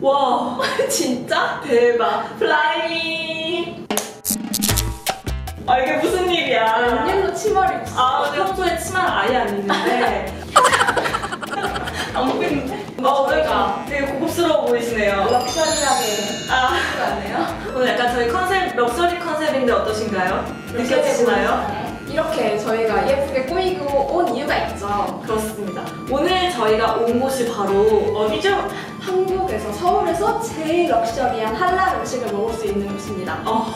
와 진짜? 대박 플라이 아 이게 무슨 일이야 웬일로 치마를 입었어? 아 평소에 치마를 아예 안 입는데 안 보이는데? 어 그러니까 되게 고급스러워 보이시네요 luxury하게 아 않네요? 오늘 약간 저희 컨셉 럭셔리 컨셉인데 어떠신가요? 느껴지시나요? 이렇게 저희가 예쁘게 꾸미고 온 이유가 있죠. 그렇습니다 오늘 저희가 온 곳이 바로 어디죠? 한국에서 서울에서 제일 럭셔리한 할랄 음식을 먹을 수 있는 곳입니다. 어,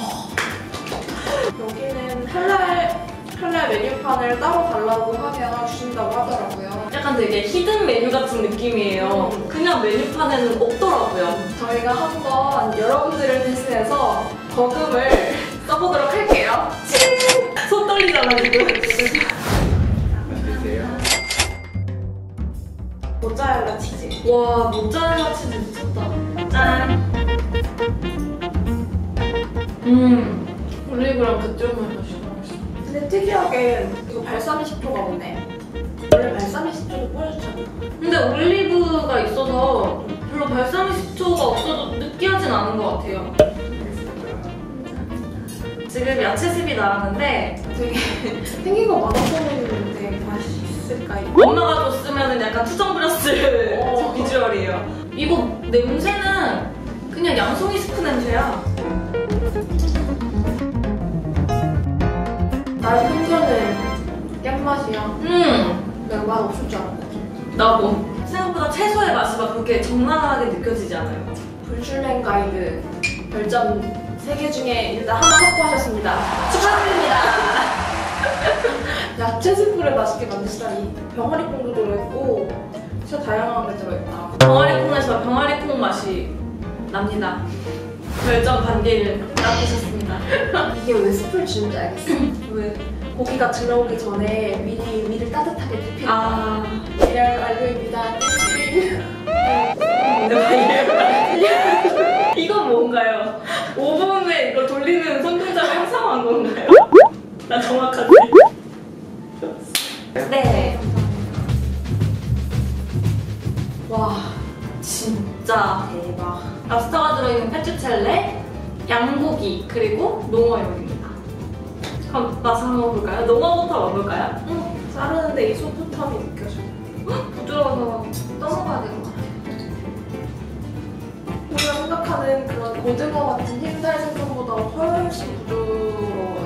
여기는 할랄 할랄 메뉴판을 따로 달라고 하면 주신다고 하더라고요. 약간 되게 히든 메뉴 같은 느낌이에요 음. 그냥 메뉴판에는 없더라고요 저희가 한번 여러분들을 대신해서 거금을 써보도록 할게요. 손 떨리잖아 지금 와 모짜렐라 치즈 미쳤다. 짠. 음, 올리브랑 그쪽만 맛있어 근데 특이하게 이거 발사믹 식초가 없네. 원래 발사믹 식초도 뿌려주잖아. 근데 올리브가 있어서 별로 발사믹 식초가 없어도 느끼하진 않은 것 같아요. 지금 야채즙이 나왔는데 되게 생긴 거 많아 보이는데 맛 있을까요? 엄마가 줬으면 약간 투정 부렸을 어. 비주얼이에요 이거 냄새는 그냥 양송이 스프 냄새야 나 현저는 깻맛이야. 음 내가 맛 없을 줄 알았거든. 나도 생각보다 채소의 맛이 막 그렇게 적나라하게 느껴지지 않아요 불출랭 가이드 별점 3개 중에 일단 하나 확보하셨습니다. 축하드립니다. 야채 스프를 맛있게 만드시다니 병아리 콩도 들어있고 진짜 다양한 게 들어있다. 병아리 콩에서 병아리 콩 맛이 납니다 별점 반 개를 납기셨습니다 이게 왜 스프를 주는지 알겠어? 왜? 고기가 들어오기 전에 미리 위를 따뜻하게 데피는 아 이럴 알고입니다. 나 정확하지? 네. 와, 진짜 대박. 랍스터가 들어있는 페투첼레, 양고기, 그리고 농어용입니다. 그럼 맛을 한번 볼까요? 농어부터 먹을까요? 응, 자르는데 이 소프트함이 느껴져. 부드러워서 떠먹어야 될것 같아요. 우리가 생각하는 그런 고등어 같은 흰살 생선보다 훨씬 부드러워요.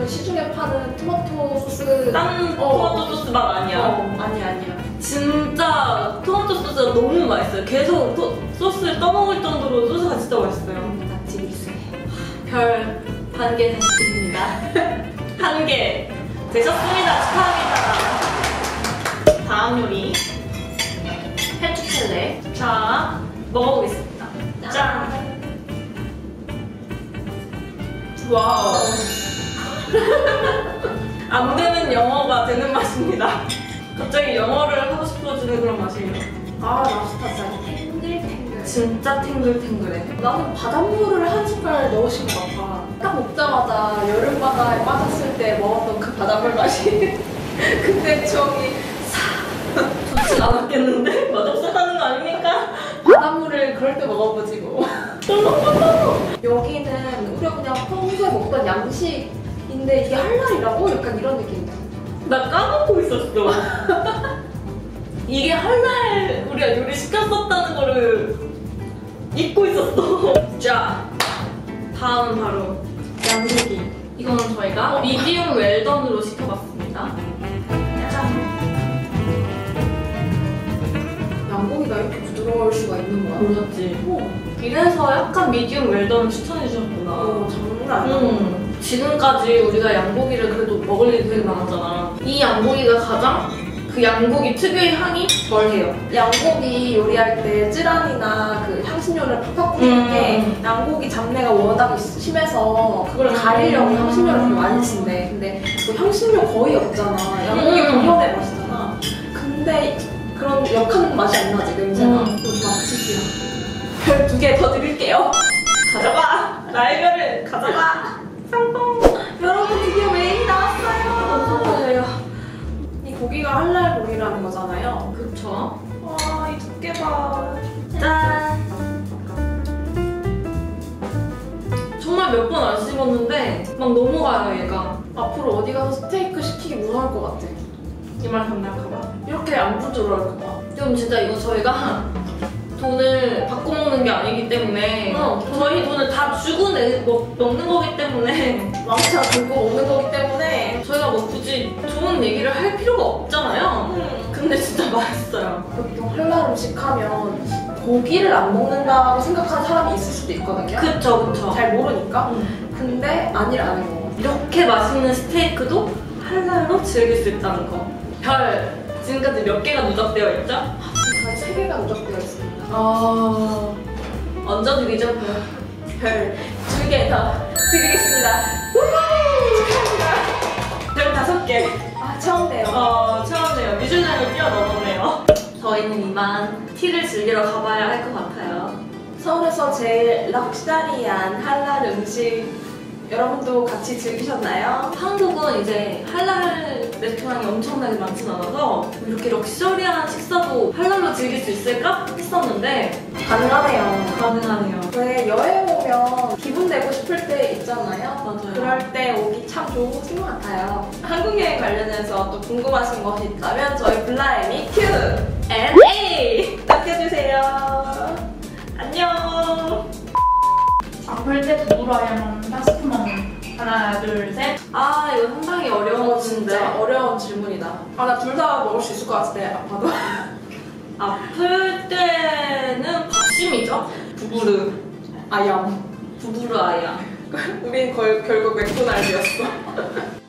그런 시중에 파는 토마토 소스 딴 어. 토마토 소스 맛 아니야. 어, 아니 아니야. 진짜 토마토 소스가 너무 맛있어요. 계속 토- 소스를 떠먹을 정도로 소스가 진짜 맛있어요. 맛집 일세. 별 반 개 다시 드립니다. 한 개 되셨습니다. 축하합니다. 다음 요리 페투첼레. 자 먹어보겠습니다. 짠. 와우. 안 되는 영어가 되는 맛입니다. 갑자기 영어를 하고 싶어지는 그런 맛이에요. 아 랍스타 진짜 탱글탱글. 진짜 탱글탱글해. 나는 바닷물을 한 숟갈 넣으신 것 같아. 딱 먹자마자 여름바다에 빠졌을 때 먹었던 그 바닷물 맛이 그때 추억이 좋지 않았겠는데? 맛없어하는 거 아닙니까? 바닷물을 그럴 때 먹어보지 뭐. 여기는 우리가 그냥 평소에 먹던 양식 인데 이게 할랄이라고? 약간 이런 느낌이야. 나 까먹고 있었어. 이게 할날 우리가 요리 시켰었다는 거를 잊고 있었어. 자, 다음은 바로 양고기. 이거는 저희가 미디움 웰던으로 시켜봤습니다. 짠. 양고기가 이렇게 부드러울 수가 있는 거야. 보셨지? 어, 이래서 약간 미디움 웰던을 추천해 주셨구나. 어 장난 아니야. 음, 지금까지 우리가 양고기를 그래도 먹을 일이 되게 많았잖아. 이 양고기가 가장 그 양고기 특유의 향이 덜해요. 양고기 요리할 때 쯔란이나 그 향신료를 팍팍 뿌리는 음. 게 양고기 잡내가 워낙 심해서 그걸 가리려고 음. 향신료를 되게 많이 쓴대. 근데 그 향신료 거의 없잖아. 양고기 음. 본연의 맛이잖아. 근데 그런 역한 맛이 안 나지 냄새가. 음. 맛집이야. 별 두 개 더 드릴게요. 가져가! 나의 별을 가져가! 거잖아요. 그쵸? 와, 이 두께 봐. 짠! 정말 몇 번 안 씹었는데 막 넘어가요, 얘가. 앞으로 어디 가서 스테이크 시키기 무서울 것 같아. 이말 감날까봐. 이렇게 안 부드러울까봐. 그럼 진짜 이거 저희가 돈을 받고 먹는 게 아니기 때문에 어. 저희 돈을 다 주고 내, 먹, 먹는 거기 때문에 왕차 들고 먹는 거기 때문에. 저희가 뭐 굳이 좋은 얘기를 할 필요가 없잖아요 음. 근데 진짜 맛있어요 보통 할랄 음식 하면 고기를 안 먹는다고 생각하는 사람이 있을 수도 있거든요. 그쵸 그쵸 잘 모르니까. 음. 근데 아니라는 거. 이렇게 맛있는 스테이크도 할랄로 즐길 수 있다는 거. 별 지금까지 몇 개가 누적되어 있죠? 있습니다. 아 얹어드리죠 별. 별두 개 더 드리겠습니다. 축하합니다. 별 다섯 개. 아 처음 봬요. 어 처음이에요. 미주량을 뛰어넘었네요. 저희는 이만 티를 즐기러 가봐야 할 것 같아요. 서울에서 제일 럭셔리한 할랄 음식 여러분도 같이 즐기셨나요? 한국은 이제 할랄 레스토랑이 엄청나게 많진 않아서 이렇게 럭셔리한 식사도 할랄로 즐길 수 있을까 했었는데 가능하네요. 가능하네요. 왜 여행 오면 기분 내고 싶을 때 있잖아요. 맞아요. 그럴 때 오기 참 좋은 곳인 것 같아요. 한국 여행 관련해서 또 궁금하신 것이 있다면 저희 블라엠이 Q N A 남겨주세요. 안녕. 아플 때 누라야만 파스트만 하나 둘 셋. 아 이거 상당히 어려운 어, 진짜 어려운 질문이다. 아 나 둘 다 먹을 수 있을 것 같은데 아파도. 아플 때는 밥심이죠. 부부르 아얌. 부부르 아야. 우린 걸, 결국 맥도날드였어.